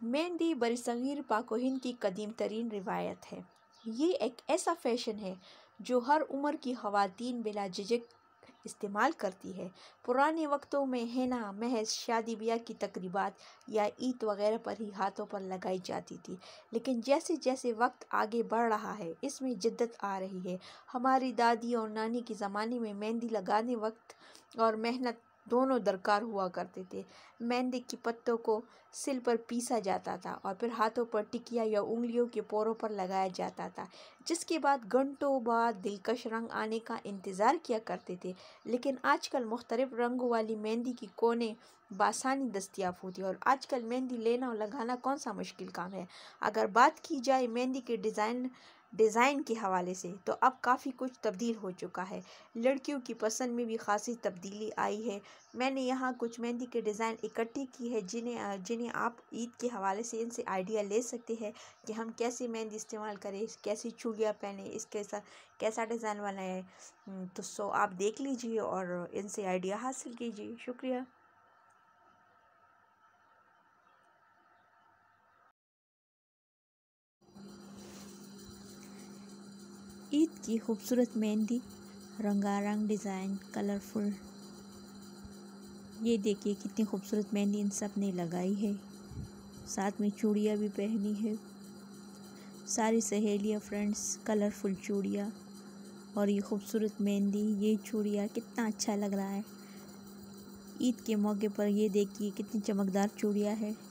मेहंदी बरसग़ीर पाक हिंद की कदीम तरीन रिवायत है। ये एक ऐसा फ़ैशन है जो हर उम्र की ख़वातीन बिला झिझक इस्तेमाल करती है। पुराने वक्तों में हेना, महज शादी ब्याह की तकरीबात या ईद वगैरह पर ही हाथों पर लगाई जाती थी। लेकिन जैसे जैसे वक्त आगे बढ़ रहा है, इसमें जिद्दत आ रही है। हमारी दादी और नानी के ज़माने में मेहंदी लगाने वक्त और मेहनत दोनों दरकार हुआ करते थे। मेहंदी के पत्तों को सिल पर पीसा जाता था और फिर हाथों पर टिकिया या उंगलियों के पोरों पर लगाया जाता था, जिसके बाद घंटों बाद दिलकश रंग आने का इंतज़ार किया करते थे। लेकिन आजकल मुख्तलिफ़ रंगों वाली मेहंदी की कोने बासानी दस्तियाब होती है और आजकल मेहंदी लेना और लगाना कौन सा मुश्किल काम है? अगर बात की जाए मेहंदी के डिज़ाइन डिज़ाइन के हवाले से तो अब काफ़ी कुछ तब्दील हो चुका है। लड़कियों की पसंद में भी खासी तब्दीली आई है। मैंने यहाँ कुछ मेहंदी के डिज़ाइन इकट्ठी की है, जिन्हें जिन्हें आप ईद के हवाले से इनसे आइडिया ले सकते हैं कि हम कैसे मेहंदी इस्तेमाल करें, कैसी चूड़ियाँ पहने, इसके साथ कैसा डिज़ाइन बनाए। तो सो आप देख लीजिए और इनसे आइडिया हासिल कीजिए। शुक्रिया। ईद की खूबसूरत मेहंदी, रंगारंग डिज़ाइन, कलरफुल। ये देखिए कितनी खूबसूरत मेहंदी इन सबने लगाई है। साथ में चूड़ियाँ भी पहनी है। सारी सहेलियाँ फ्रेंड्स कलरफुल चूड़ियाँ। और ये खूबसूरत मेहंदी, ये चूड़ियाँ, कितना अच्छा लग रहा है। ईद के मौके पर ये देखिए कितनी चमकदार चूड़ियाँ है।